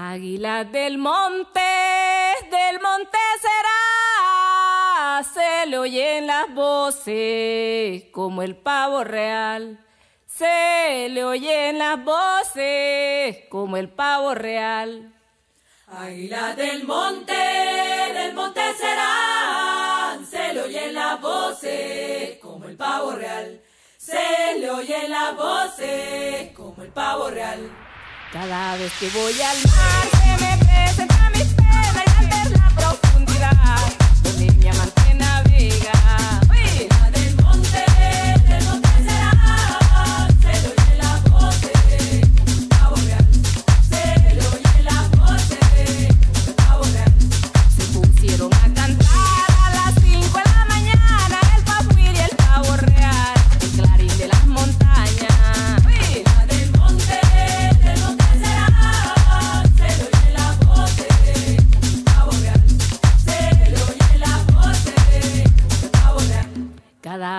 Águilas del monte, del monte será, se le oyen las voces como el pavo real. Se le oyen las voces como el pavo real. Águilas del monte, del monte será. se le oyen las voces como el pavo real. Se le oyen las voces como el pavo real. Cada vez que voy al mar.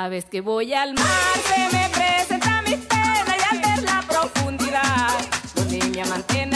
vez que voy al mar se me presenta mi pena y al ver la profundidad, donde me.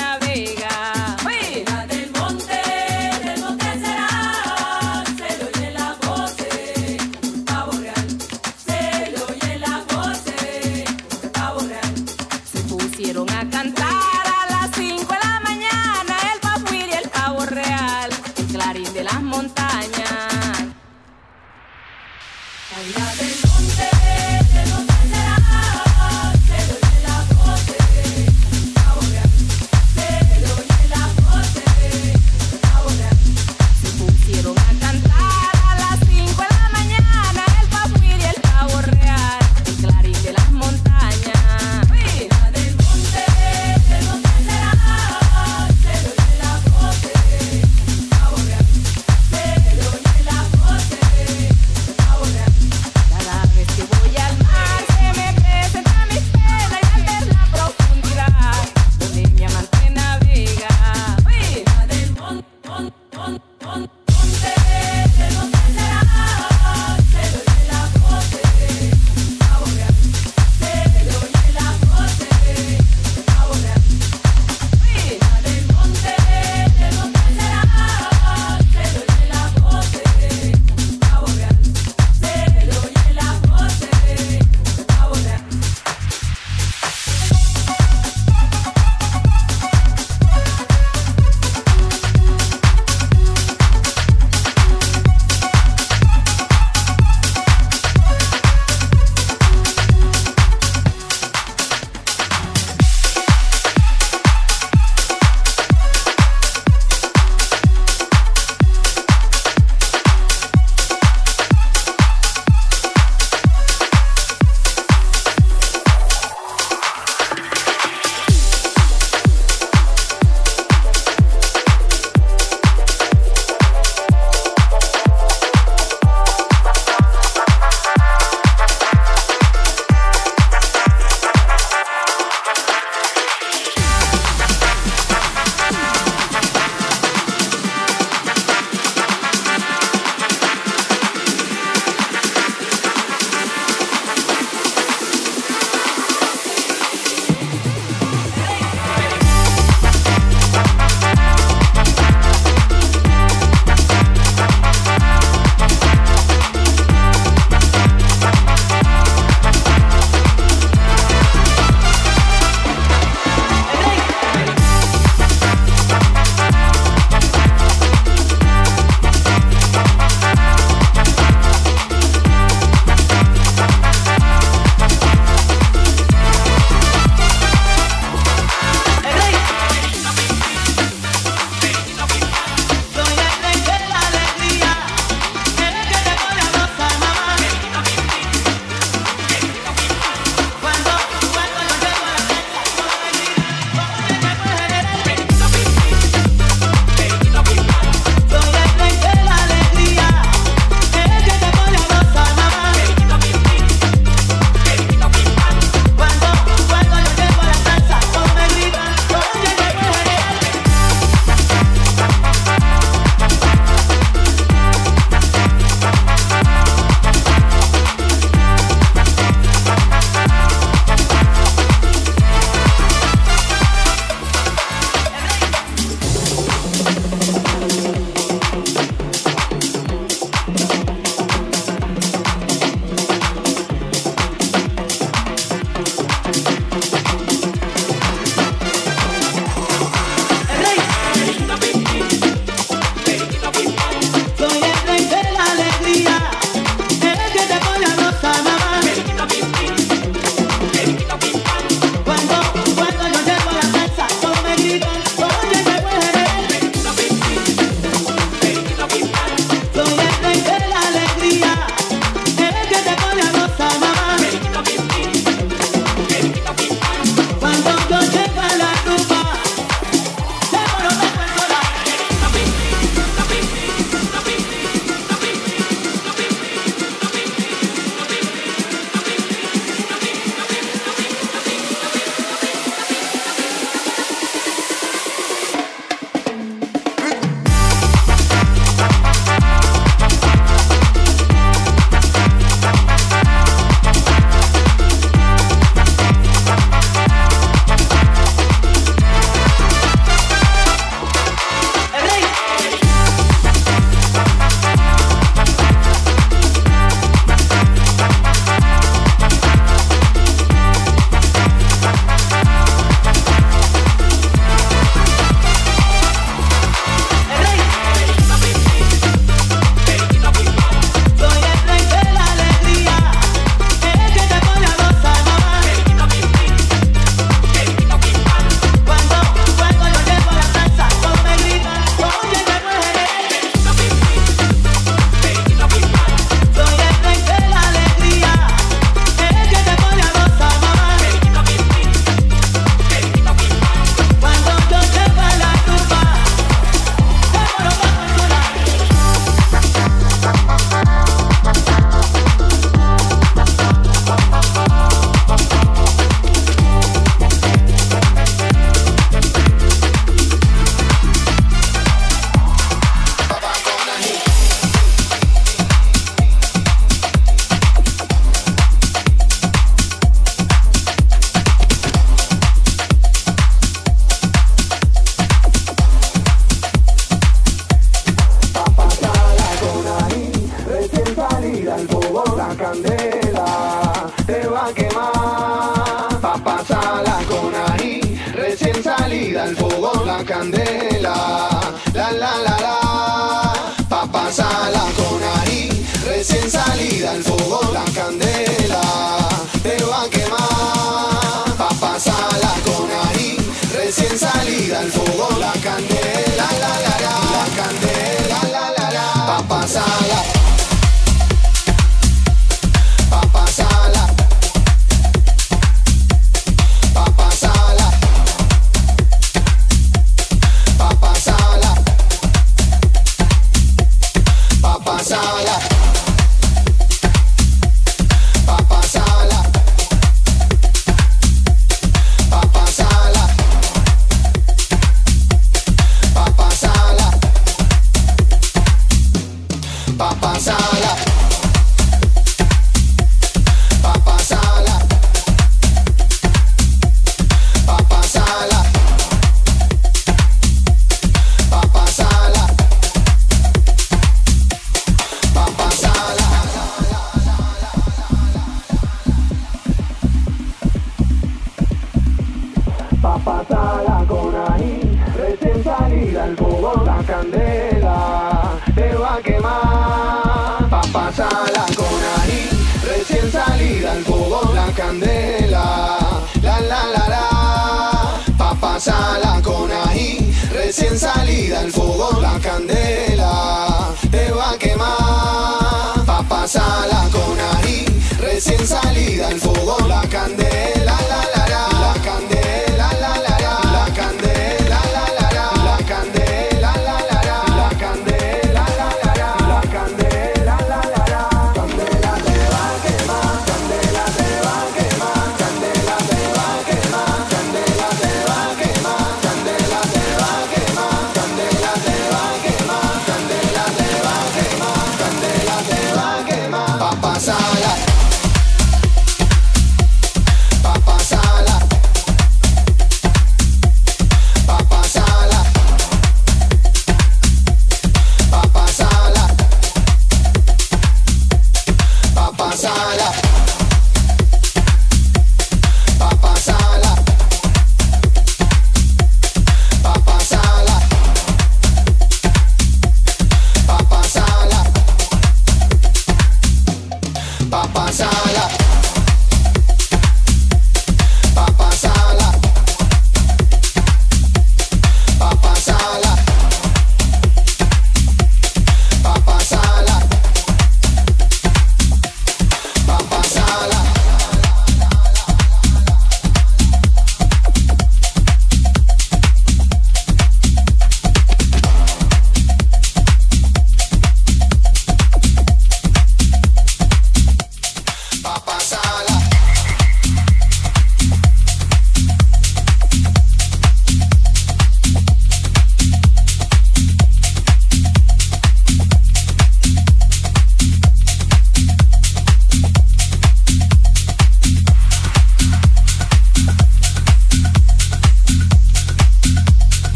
recién salida el fogón, la candela te va a quemar. Papas a la con recién salida el fogón, la candela.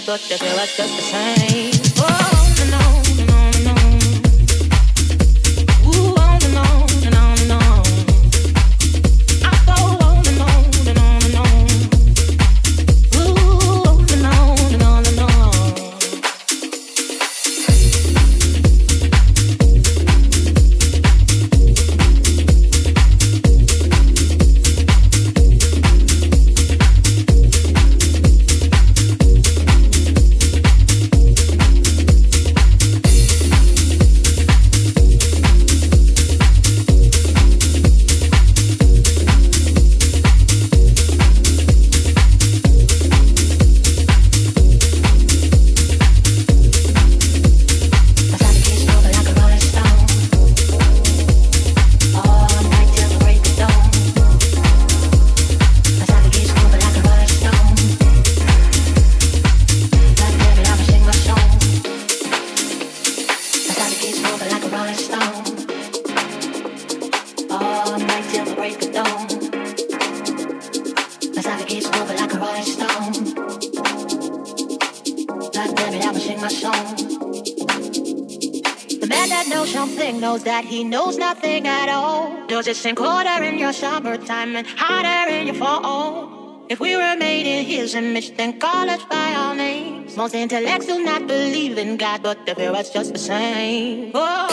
I thought that girl was just the same. and colder in your summertime and hotter in your fall. If we were made in his image, then call us by our names. Most intellects do not believe in God, but the fear was just the same. Oh.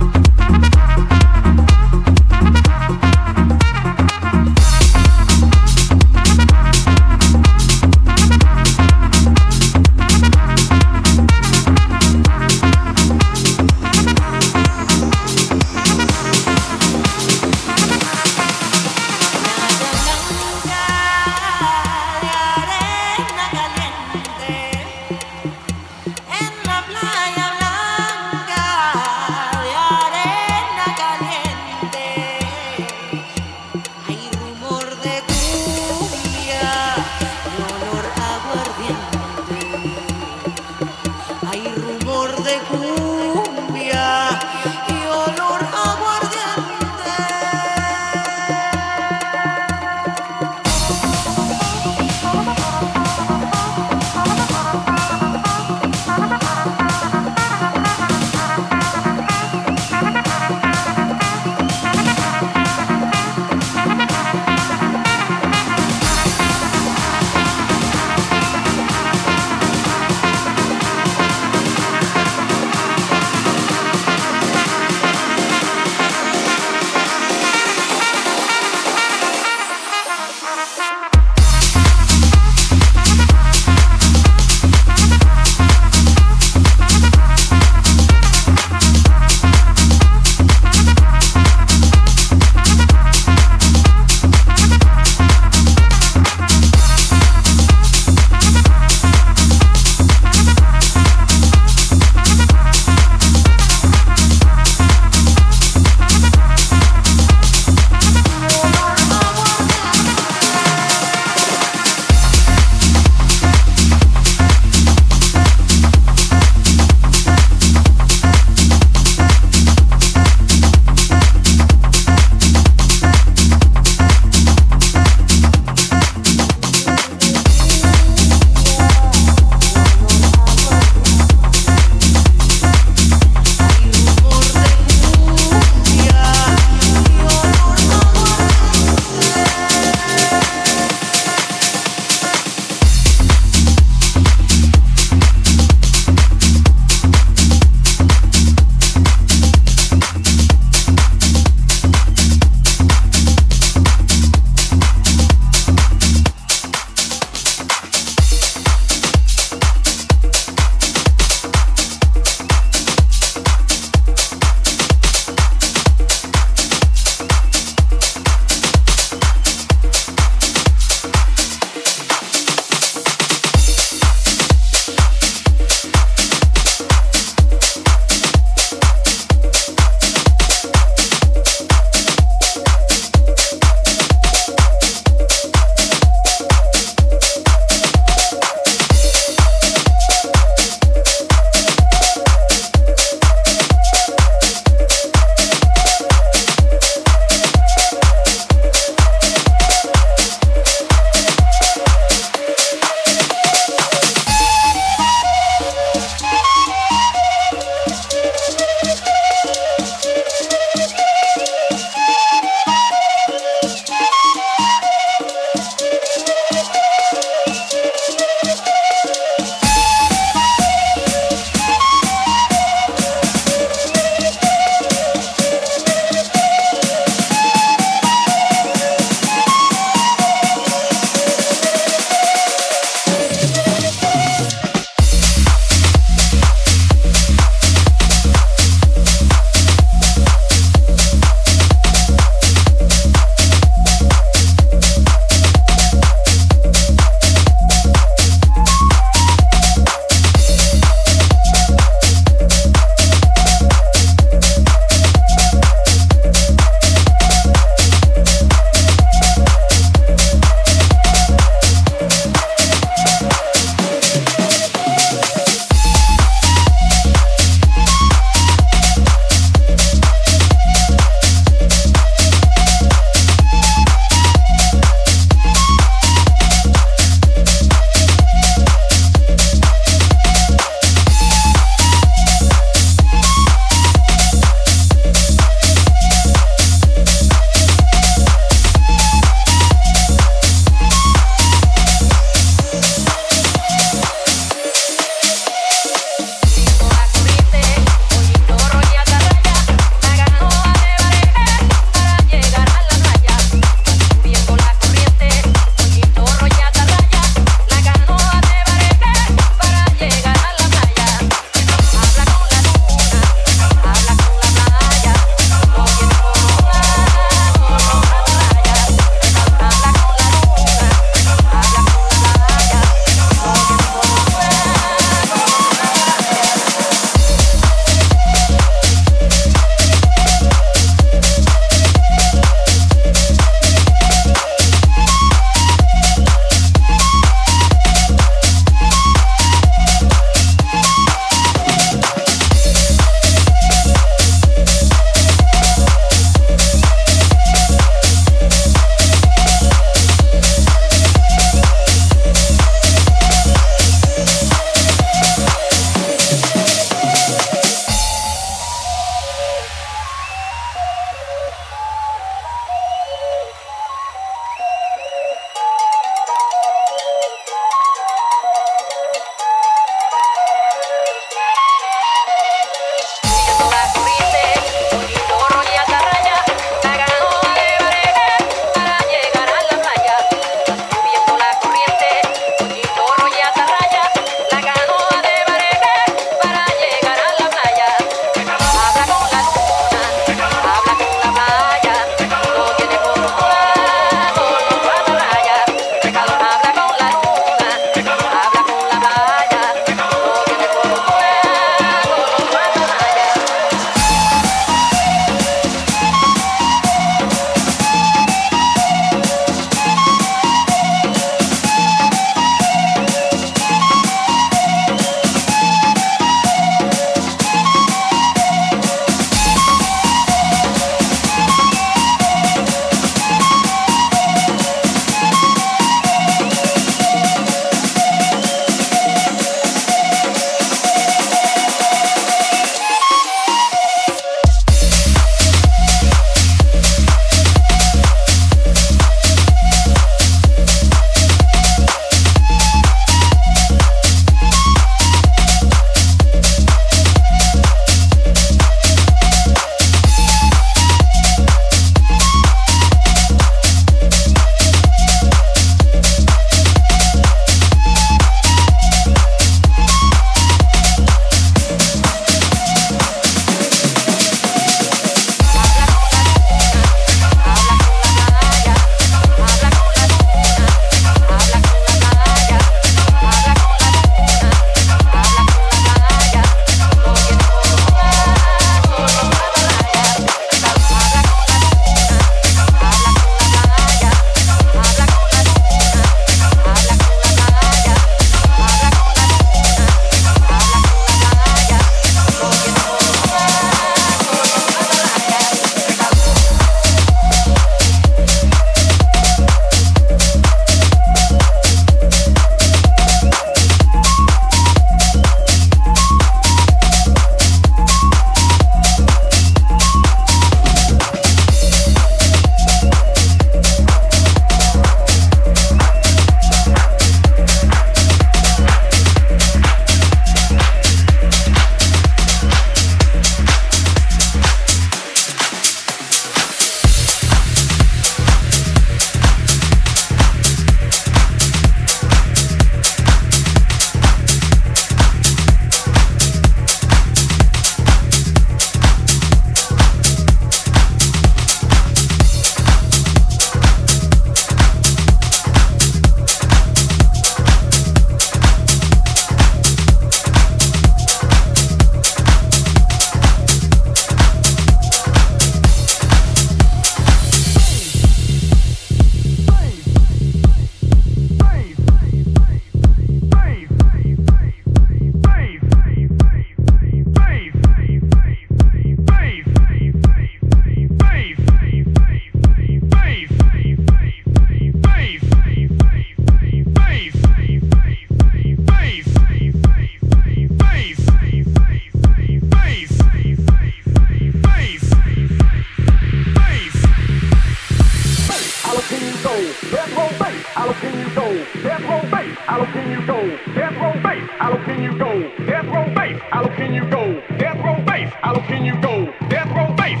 Death row base, how can you go? Death row base, how can you go? Death row base, how can you go? Death row base, how can you go? Death row base, how can you go? Death row base,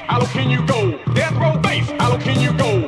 how can you go? Death row base, how can you go?